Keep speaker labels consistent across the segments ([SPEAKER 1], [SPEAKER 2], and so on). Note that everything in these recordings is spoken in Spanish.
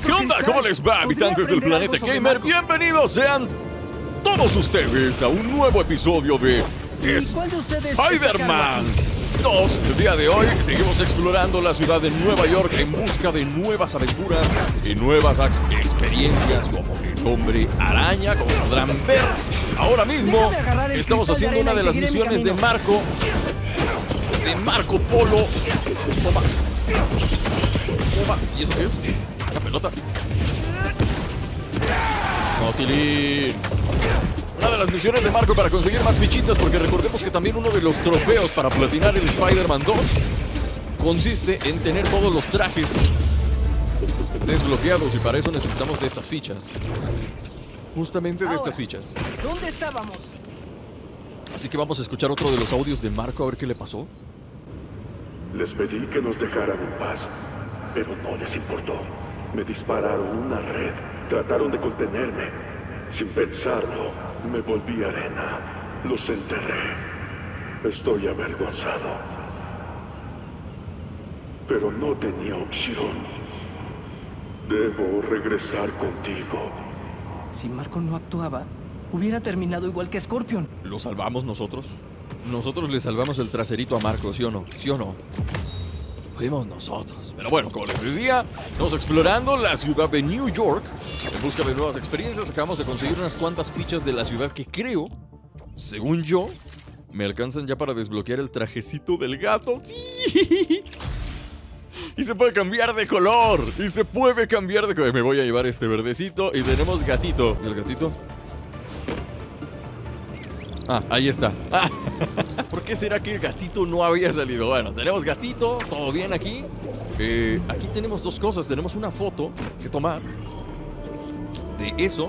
[SPEAKER 1] ¿Qué onda? ¿Cómo les va, habitantes del planeta gamer? Bienvenidos sean todos ustedes a un nuevo episodio de Spider-Man 2. El día de hoy seguimos explorando la ciudad de Nueva York en busca de nuevas aventuras y nuevas experiencias como el hombre araña, como podrán ver. Ahora mismo estamos haciendo una de las misiones de Marco, de Marco Polo. Toma. Toma. ¿Y eso qué es? Pelota. Notilín. Una de las misiones de Marco para conseguir más fichitas, porque recordemos que también uno de los trofeos para platinar el Spider-Man 2 consiste en tener todos los trajes desbloqueados y para eso necesitamos de estas fichas. Justamente de estas fichas.
[SPEAKER 2] ¿Dónde estábamos?
[SPEAKER 1] Así que vamos a escuchar otro de los audios de Marco a ver qué le pasó.
[SPEAKER 3] Les pedí que nos dejaran en paz, pero no les importó. Me dispararon una red, trataron de contenerme. Sin pensarlo, me volví arena. Los enterré. Estoy avergonzado. Pero no tenía opción. Debo regresar contigo.
[SPEAKER 2] Si Marco no actuaba, hubiera terminado igual que Scorpion.
[SPEAKER 1] ¿Lo salvamos nosotros? Nosotros le salvamos el traserito a Marco, ¿sí o no? ¿Sí o no? Fuimos nosotros. Pero bueno, como les decía, estamos explorando la ciudad de New York en busca de nuevas experiencias. Acabamos de conseguir unas cuantas fichas de la ciudad que creo, según yo, me alcanzan ya para desbloquear el trajecito del gato. Y se puede cambiar de color. Y se puede cambiar de color. Me voy a llevar este verdecito. Y tenemos gatito. ¿Y el gatito? Ah, ahí está. Ah, ¿Por qué será que el gatito no había salido? Bueno, tenemos gatito, todo bien aquí. Eh, aquí tenemos dos cosas. Tenemos una foto que tomar de eso.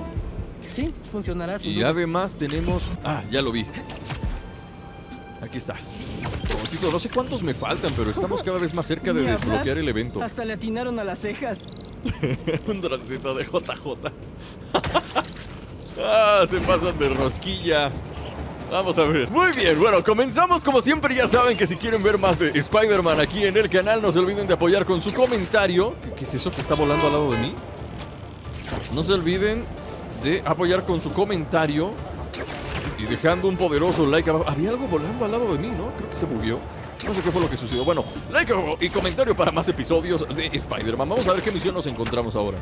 [SPEAKER 2] Sí, funcionará.
[SPEAKER 1] Y
[SPEAKER 2] duda.
[SPEAKER 1] además tenemos... Ah, ya lo vi. Aquí está. Favorcito, no sé cuántos me faltan, pero estamos cada vez más cerca de desbloquear el evento.
[SPEAKER 2] Hasta le atinaron a las cejas.
[SPEAKER 1] Un droncito de JJ. ah, se pasan de rosquilla. Vamos a ver. Muy bien, bueno, comenzamos como siempre. Ya saben que si quieren ver más de Spider-Man aquí en el canal, no se olviden de apoyar con su comentario. ¿Qué, es eso que está volando al lado de mí? No se olviden de apoyar con su comentario y dejando un poderoso like abajo. Había algo volando al lado de mí, ¿no? Creo que se movió. No sé qué fue lo que sucedió. Bueno, like y comentario para más episodios de Spider-Man. Vamos a ver qué misión nos encontramos ahora.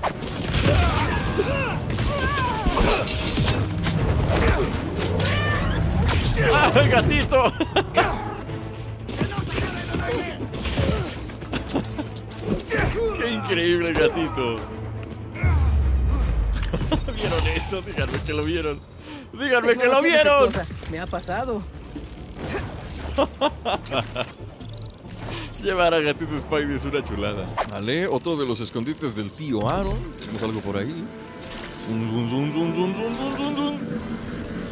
[SPEAKER 1] ¡Ah, el gatito! ¡Qué increíble el gatito! ¿Vieron eso? Díganme que lo vieron. Díganme que lo vieron.
[SPEAKER 2] Me ha pasado.
[SPEAKER 1] Llevar a Gatito Spidey es una chulada. Vale, otro de los escondites del tío Aaron. Tenemos algo por ahí. Zum, zum, zum, zum, zum, zum, zum, zum,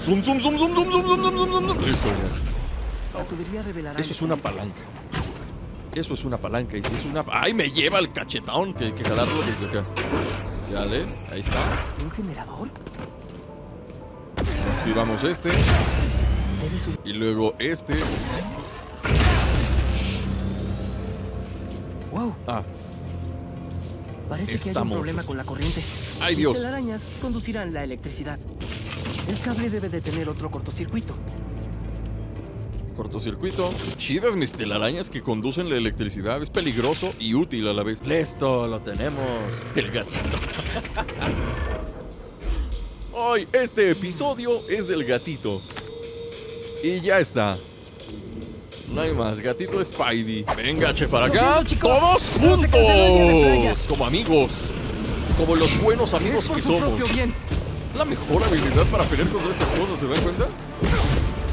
[SPEAKER 1] zum. Zum, zum, zum, zum, zum, zum, zum, zum, zum. Listo, ya. Eso es una palanca. Eso es una palanca. Y si es una. ¡Ay, me lleva el cachetón! Que hay que jalarlo desde acá. Ya le, ahí está.
[SPEAKER 2] ¿Un generador?
[SPEAKER 1] Activamos este. Y luego este.
[SPEAKER 2] Wow,
[SPEAKER 1] Ah,
[SPEAKER 2] parece que hay
[SPEAKER 1] Estamos.
[SPEAKER 2] un problema con la corriente.
[SPEAKER 1] ¡Ay, Dios!
[SPEAKER 2] telarañas conducirán la electricidad. El cable debe de tener otro cortocircuito.
[SPEAKER 1] cortocircuito. Chidas mis telarañas que conducen la electricidad. Es peligroso y útil a la vez. Listo, lo tenemos. El gatito. Hoy, este episodio es del gatito. Y ya está. No hay más. Gatito Spidey. Venga, che, para acá. Todos juntos. Como amigos. Como los buenos amigos que somos. La mejor habilidad para pelear contra estas cosas, ¿se dan cuenta?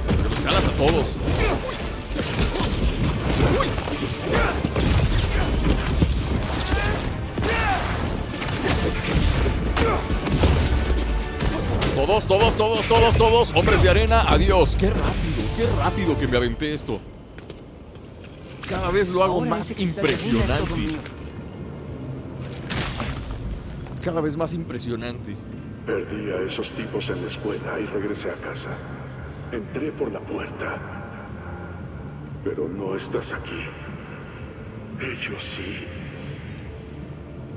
[SPEAKER 1] Que los jalas a todos. Todos, todos, todos, todos, todos. Hombres de arena, adiós. Qué rápido, qué rápido que me aventé esto. Cada vez lo hago más impresionante. Cada vez más impresionante.
[SPEAKER 3] Perdí a esos tipos en la escuela y regresé a casa. Entré por la puerta. Pero no estás aquí. Ellos sí.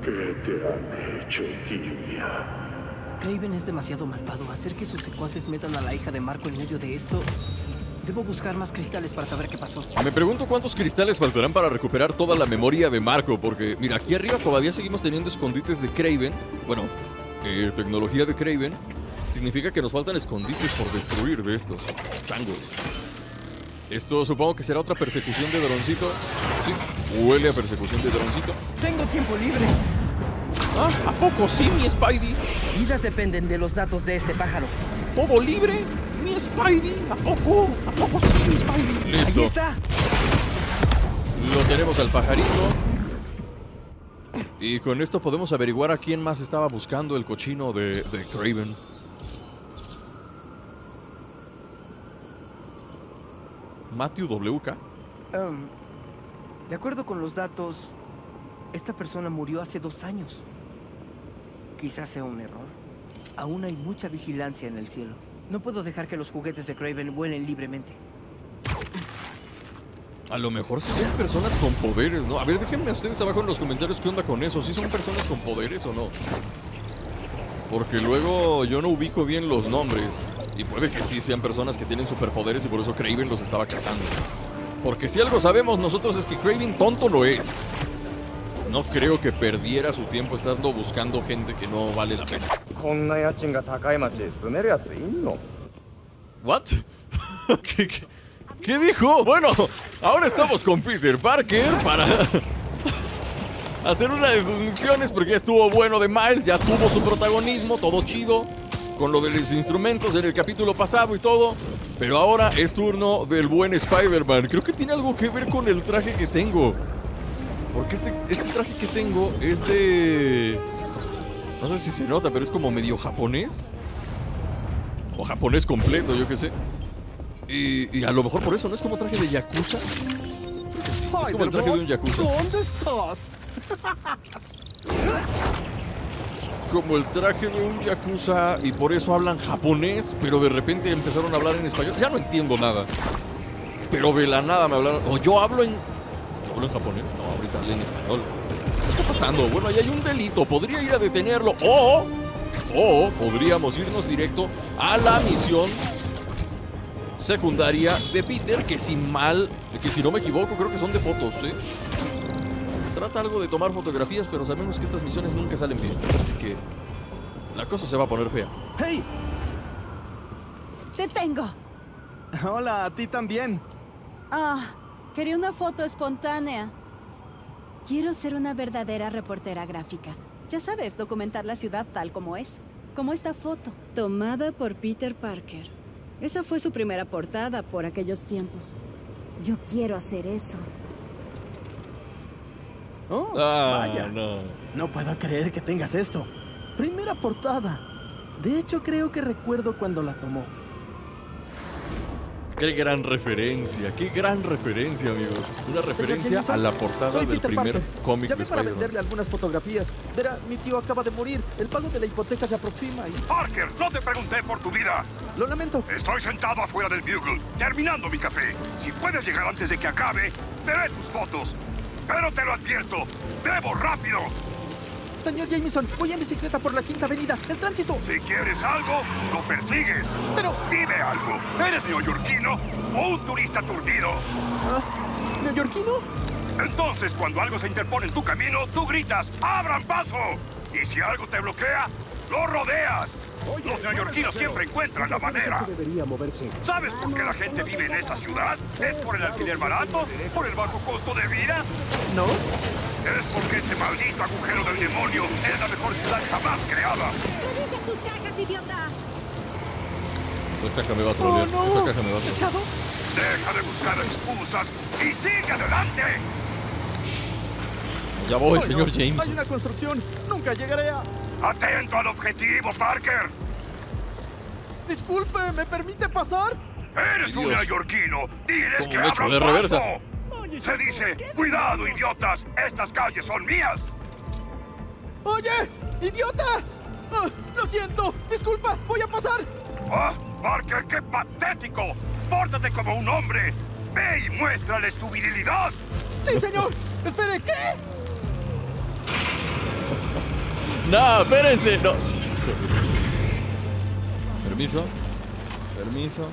[SPEAKER 3] ¿Qué te han hecho, Kimia?
[SPEAKER 2] Craven es demasiado malvado. Hacer que sus secuaces metan a la hija de Marco en medio de esto. Debo buscar más cristales para saber qué pasó.
[SPEAKER 1] Me pregunto cuántos cristales faltarán para recuperar toda la memoria de Marco, porque mira, aquí arriba todavía seguimos teniendo escondites de Craven. Bueno, eh, tecnología de Craven. Significa que nos faltan escondites por destruir de estos changos. Esto supongo que será otra persecución de droncito. Sí, huele a persecución de droncito.
[SPEAKER 2] Tengo tiempo libre.
[SPEAKER 1] Ah, ¿a poco sí, mi Spidey?
[SPEAKER 2] Vidas dependen de los datos de este pájaro.
[SPEAKER 1] ¿Todo libre? Mi Spidey, ¿a poco? ¿A poco sí, mi Spidey?
[SPEAKER 2] Ahí
[SPEAKER 1] Listo.
[SPEAKER 2] está.
[SPEAKER 1] Lo tenemos al pajarito. Y con esto podemos averiguar a quién más estaba buscando el cochino de, de Craven. Matthew WK.
[SPEAKER 2] Em, de acuerdo con los datos, esta persona murió hace dos años. Quizás sea un error. Aún hay mucha vigilancia en el cielo. No puedo dejar que los juguetes de Craven vuelen libremente.
[SPEAKER 1] A lo mejor sí son personas con poderes, ¿no? A ver, déjenme a ustedes abajo en los comentarios qué onda con eso. ¿Sí son personas con poderes o no? Porque luego yo no ubico bien los nombres. Y puede que sí sean personas que tienen superpoderes y por eso Craven los estaba cazando. Porque si algo sabemos nosotros es que Craven tonto no es. No creo que perdiera su tiempo estando buscando gente que no vale la pena. ¿What? ¿Qué, qué? Qué dijo? Bueno, ahora estamos con Peter Parker para hacer una de sus misiones porque ya estuvo bueno de Miles, ya tuvo su protagonismo, todo chido, con lo de los instrumentos en el capítulo pasado y todo. Pero ahora es turno del buen Spider-Man. Creo que tiene algo que ver con el traje que tengo. Porque este, este traje que tengo es de... No sé si se nota, pero es como medio japonés. O japonés completo, yo qué sé. Y, y a lo mejor por eso, ¿no? Es como traje de Yakuza. Creo que sí, es como el traje de un Yakuza.
[SPEAKER 2] ¿Dónde estás?
[SPEAKER 1] Como el traje de un Yakuza y por eso hablan japonés, pero de repente empezaron a hablar en español. Ya no entiendo nada. Pero de la nada me hablaron. O yo hablo en. ¿Yo hablo en japonés? No, ahorita hablé en español. ¿Qué está pasando? Bueno, ahí hay un delito. Podría ir a detenerlo. O. O podríamos irnos directo a la misión secundaria de Peter, que si mal, que si no me equivoco, creo que son de fotos, ¿eh? Se trata algo de tomar fotografías, pero sabemos que estas misiones nunca salen bien, así que la cosa se va a poner fea.
[SPEAKER 2] ¡Hey!
[SPEAKER 4] Te tengo.
[SPEAKER 2] Hola, a ti también.
[SPEAKER 4] Ah, quería una foto espontánea. Quiero ser una verdadera reportera gráfica. Ya sabes, documentar la ciudad tal como es. Como esta foto. Tomada por Peter Parker. Esa fue su primera portada por aquellos tiempos. Yo quiero hacer eso.
[SPEAKER 2] Oh,
[SPEAKER 1] Ah,
[SPEAKER 2] vaya.
[SPEAKER 1] no.
[SPEAKER 2] No puedo creer que tengas esto. Primera portada. De hecho, creo que recuerdo cuando la tomó.
[SPEAKER 1] Qué gran referencia, qué gran referencia, amigos. Una referencia a la portada
[SPEAKER 5] soy
[SPEAKER 1] del
[SPEAKER 5] Peter
[SPEAKER 1] primer cómic de
[SPEAKER 5] Llamé para
[SPEAKER 1] Spider-Man.
[SPEAKER 5] venderle algunas fotografías. Verá, mi tío acaba de morir. El pago de la hipoteca se aproxima y...
[SPEAKER 6] Parker, no te pregunté por tu vida.
[SPEAKER 5] Lo lamento.
[SPEAKER 6] Estoy sentado afuera del Bugle, terminando mi café. Si puedes llegar antes de que acabe, veré tus fotos. Pero te lo advierto, debo rápido.
[SPEAKER 5] Señor Jameson, voy en bicicleta por la Quinta Avenida. El tránsito.
[SPEAKER 6] Si quieres algo, lo persigues.
[SPEAKER 5] Pero...
[SPEAKER 6] Dime algo, ¿eres neoyorquino o un turista aturdido?
[SPEAKER 5] ah, ¿Neoyorquino?
[SPEAKER 6] Entonces, cuando algo se interpone en tu camino, tú gritas, ¡abran paso! Y si algo te bloquea, lo rodeas. Los neoyorquinos siempre encuentran la manera.
[SPEAKER 5] Debería moverse.
[SPEAKER 6] ¿Sabes por qué la gente vive en esta ciudad? ¿Es por el alquiler barato? ¿Por el bajo costo de vida?
[SPEAKER 5] ¿No?
[SPEAKER 6] Es porque este maldito agujero del demonio es la mejor ciudad jamás creada.
[SPEAKER 4] ¡Revisa tus cajas, idiota!
[SPEAKER 1] Esa caja me va a trolear,
[SPEAKER 5] ¡Oh, no!
[SPEAKER 1] esa caja me va a trolear.
[SPEAKER 6] Deja de buscar excusas y sigue adelante.
[SPEAKER 1] Ya voy,
[SPEAKER 5] Ay,
[SPEAKER 1] señor
[SPEAKER 5] no.
[SPEAKER 1] James.
[SPEAKER 5] Hay una construcción. Nunca llegaré a...
[SPEAKER 6] Atento al objetivo, Parker.
[SPEAKER 5] Disculpe, ¿me permite pasar?
[SPEAKER 6] Eres un
[SPEAKER 1] Dios.
[SPEAKER 6] neoyorquino. Diles
[SPEAKER 1] Como
[SPEAKER 6] que
[SPEAKER 1] un hecho
[SPEAKER 6] abran
[SPEAKER 1] de reversa.
[SPEAKER 6] paso. Se dice, cuidado, idiotas. Estas calles son mías.
[SPEAKER 5] ¡Oye! ¡Idiota! Ah, lo siento. Disculpa, voy a pasar.
[SPEAKER 6] Ah, Parker, qué patético. Pórtate como un hombre. Ve y muéstrales tu virilidad.
[SPEAKER 5] Sí, señor. Espere, ¿qué?
[SPEAKER 1] No, espérense. No. Permiso. Permiso.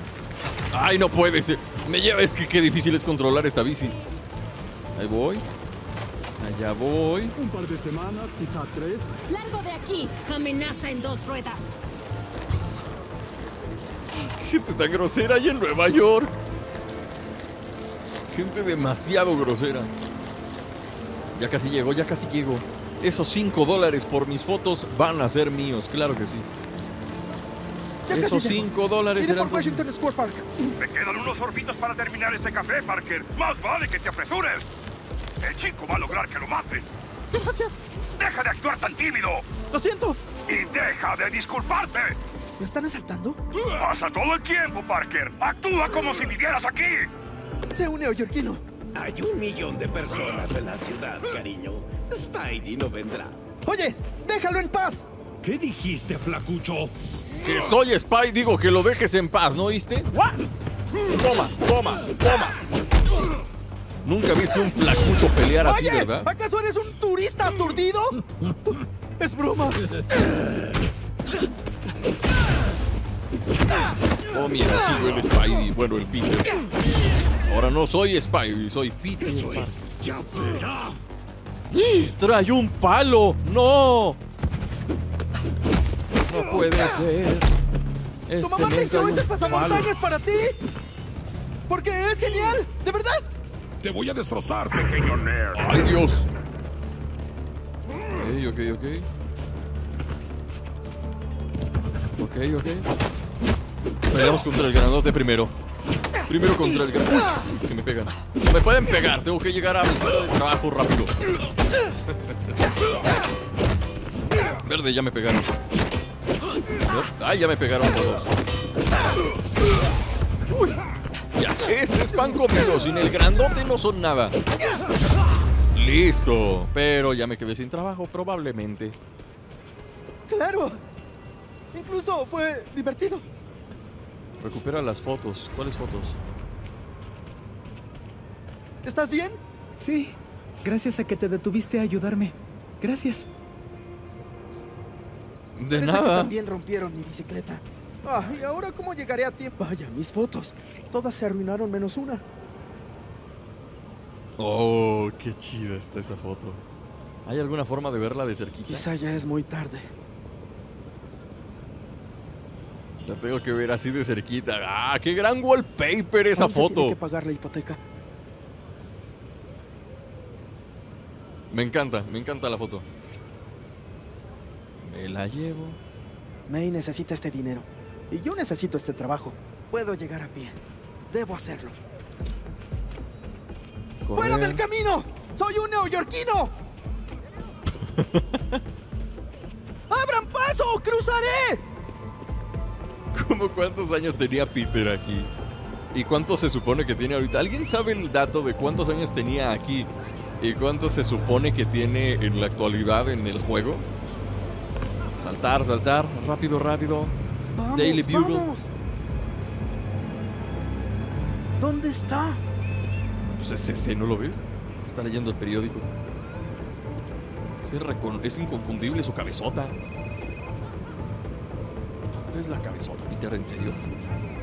[SPEAKER 1] Ay, no puede ser. Me lleva. Es que qué difícil es controlar esta bici. Ahí voy. Allá voy.
[SPEAKER 5] Un par de semanas, quizá tres.
[SPEAKER 7] ¡Largo de aquí! ¡Amenaza en dos ruedas!
[SPEAKER 1] Gente tan grosera ahí en Nueva York. Gente demasiado grosera. Ya casi llegó, ya casi llego. Esos 5 dólares por mis fotos van a ser míos, claro que sí. Esos
[SPEAKER 5] llego.
[SPEAKER 1] 5 dólares serán
[SPEAKER 5] por Washington Square Park.
[SPEAKER 6] Me quedan unos sorbitos para terminar este café, Parker. Más vale que te apresures. El chico va a lograr que lo maten.
[SPEAKER 5] Gracias.
[SPEAKER 6] Deja de actuar tan tímido
[SPEAKER 5] Lo siento.
[SPEAKER 6] y deja de disculparte.
[SPEAKER 5] ¿Me están asaltando?
[SPEAKER 6] Pasa todo el tiempo, Parker. Actúa como si vivieras aquí.
[SPEAKER 5] Sé un neoyorquino.
[SPEAKER 8] Hay un millón de personas en la ciudad, cariño. Spidey no vendrá.
[SPEAKER 5] Oye, déjalo en paz.
[SPEAKER 8] ¿Qué dijiste, flacucho?
[SPEAKER 1] Que soy Spy, digo que lo dejes en paz, ¿no oíste? Toma, toma, toma. Nunca viste un flacucho pelear así,
[SPEAKER 5] Oye,
[SPEAKER 1] ¿verdad?
[SPEAKER 5] ¿acaso eres un turista aturdido? Es broma.
[SPEAKER 1] Oh, mira, sigo el Spidey. Bueno, el Peter. Ahora no soy Spidey, soy Peter.
[SPEAKER 8] Ya verá.
[SPEAKER 1] ¡Ah! ¡Trae un palo! ¡No! No puede ser.
[SPEAKER 5] Tu
[SPEAKER 1] Este
[SPEAKER 5] mamá
[SPEAKER 1] men
[SPEAKER 5] te dio ese pasamontañas para ti. Porque es genial, de verdad.
[SPEAKER 8] Te voy a destrozar, pequeño nerd.
[SPEAKER 1] ¡Ay, Dios! Ok, ok, ok. Ok, ok. Peleamos contra el grandote primero. Primero contra el grandote. Que me pegan. No me pueden pegar. Tengo que llegar a mi sitio de trabajo rápido. Verde, ya me pegaron. Ay, ya me pegaron todos. Ya, este es pan comido. Sin el grandote no son nada. Listo. Pero ya me quedé sin trabajo, probablemente.
[SPEAKER 5] Claro. Incluso fue divertido.
[SPEAKER 1] Recupera las fotos. ¿Cuáles fotos?
[SPEAKER 5] ¿Estás bien?
[SPEAKER 9] Sí, gracias a que te detuviste a ayudarme. Gracias.
[SPEAKER 1] De
[SPEAKER 5] Parece que
[SPEAKER 1] nada.
[SPEAKER 5] también rompieron mi bicicleta. Ah, ¿y ahora cómo llegaré a tiempo? Vaya, mis fotos. Todas se arruinaron menos una.
[SPEAKER 1] Oh, qué chida está esa foto. ¿Hay alguna forma de verla de cerquita?
[SPEAKER 5] Quizá ya es muy tarde.
[SPEAKER 1] La tengo que ver así de cerquita. ¡Ah, qué gran wallpaper esa
[SPEAKER 5] Aún se tiene
[SPEAKER 1] foto!
[SPEAKER 5] que pagar la hipoteca.
[SPEAKER 1] Me encanta, me encanta la foto. Me la llevo.
[SPEAKER 5] May necesita este dinero. Y yo necesito este trabajo. Puedo llegar a pie. Debo hacerlo. ¡Fuera del camino! ¡Soy un neoyorquino! ¡Abran paso! ¡Cruzaré!
[SPEAKER 1] ¿Cómo cuántos años tenía Peter aquí? ¿Y cuántos se supone que tiene ahorita? ¿Alguien sabe el dato de cuántos años tenía aquí? ¿Y cuántos se supone que tiene en la actualidad en el juego? Saltar, saltar, rápido, rápido.
[SPEAKER 5] ¡Vamos,
[SPEAKER 1] Daily Bugle.
[SPEAKER 5] vamos! ¿Dónde está?
[SPEAKER 1] Pues es ese, ¿no lo ves? Está leyendo el periódico. Es inconfundible su cabezota. ¿Cuál es la cabezota, Peter? ¿En serio?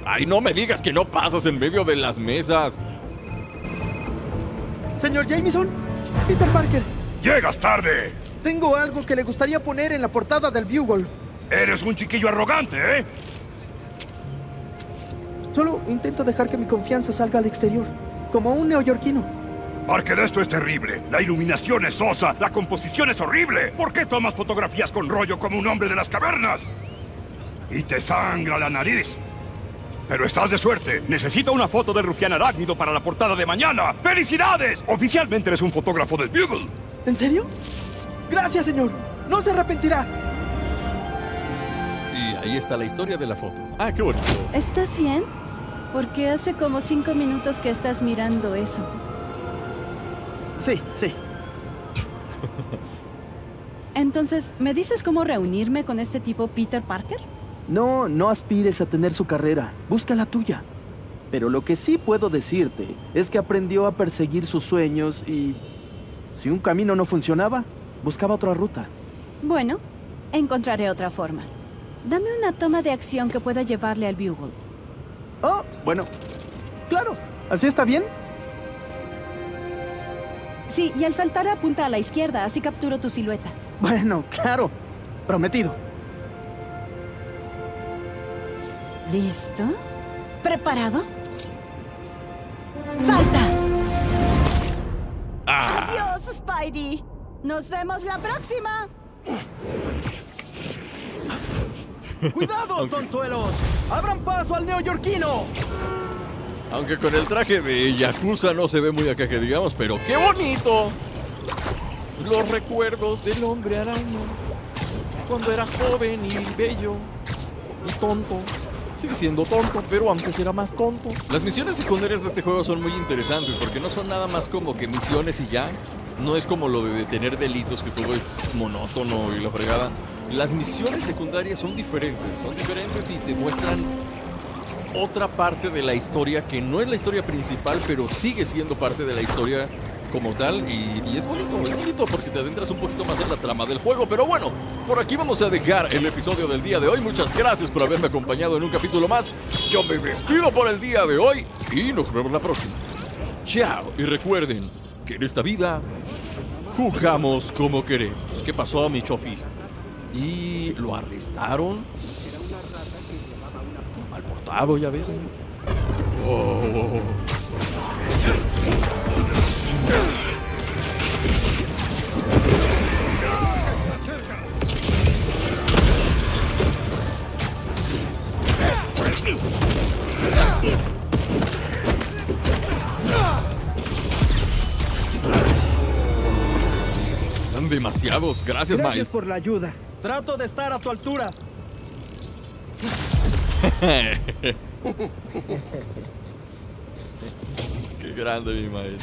[SPEAKER 1] ¡Ay, no me digas que no pasas en medio de las mesas!
[SPEAKER 5] Señor Jameson, Peter Parker,
[SPEAKER 6] ¡Llegas tarde!
[SPEAKER 5] Tengo algo que le gustaría poner en la portada del Bugle.
[SPEAKER 6] Eres un chiquillo arrogante, ¿eh?
[SPEAKER 5] Solo intento dejar que mi confianza salga al exterior, como un neoyorquino.
[SPEAKER 6] Parker, esto es terrible. La iluminación es sosa, la composición es horrible. ¿Por qué tomas fotografías con rollo como un hombre de las cavernas? Y te sangra la nariz. Pero estás de suerte. Necesito una foto del rufián arácnido para la portada de mañana. ¡Felicidades! Oficialmente eres un fotógrafo del Bugle.
[SPEAKER 5] ¿En serio? Gracias, señor. No se arrepentirá.
[SPEAKER 1] Y ahí está la historia de la foto. ¡Ah, qué bonito!
[SPEAKER 4] ¿Estás bien? Porque hace como cinco minutos que estás mirando eso.
[SPEAKER 5] Sí, sí.
[SPEAKER 4] Entonces, ¿me dices cómo reunirme con este tipo Peter Parker?
[SPEAKER 2] No, no aspires a tener su carrera. Busca la tuya. Pero lo que sí puedo decirte es que aprendió a perseguir sus sueños y... Si un camino no funcionaba, buscaba otra ruta.
[SPEAKER 4] Bueno, encontraré otra forma. Dame una toma de acción que pueda llevarle al Bugle.
[SPEAKER 5] Oh, bueno. Claro. ¿Así está bien?
[SPEAKER 4] Sí, y al saltar apunta a la izquierda, así capturo tu silueta.
[SPEAKER 5] Bueno, claro. Prometido.
[SPEAKER 4] ¿Listo? ¿Preparado? ¡Salta!
[SPEAKER 1] Ah.
[SPEAKER 4] ¡Adiós, Spidey! ¡Nos vemos la próxima!
[SPEAKER 5] ¡Cuidado, tontuelos! ¡Abran paso al neoyorquino!
[SPEAKER 1] Aunque con el traje de Yakuza no se ve muy acá que digamos, pero ¡qué bonito! Los recuerdos del hombre araña. Cuando era joven y bello y tonto. Sigue siendo tonto, pero antes era más tonto. Las misiones secundarias de este juego son muy interesantes porque no son nada más como que misiones y ya. No es como lo de detener delitos que todo es monótono y la fregada. Las misiones secundarias son diferentes, son diferentes y te muestran otra parte de la historia que no es la historia principal, pero sigue siendo parte de la historia como tal. Y, es bonito, es bonito porque te adentras un poquito más en la trama del juego. Pero bueno, por aquí vamos a dejar el episodio del día de hoy. Muchas gracias por haberme acompañado en un capítulo más. Yo me despido por el día de hoy y nos vemos la próxima. Chao y recuerden que en esta vida jugamos como queremos. ¿Qué pasó, mi chofi? Y lo arrestaron. Mal portado, ya ves. ¿eh? Oh. Demasiados. Gracias,
[SPEAKER 5] Gracias
[SPEAKER 1] Miles.
[SPEAKER 5] por la ayuda. Trato de estar a tu altura.
[SPEAKER 1] Qué grande, mi Miles.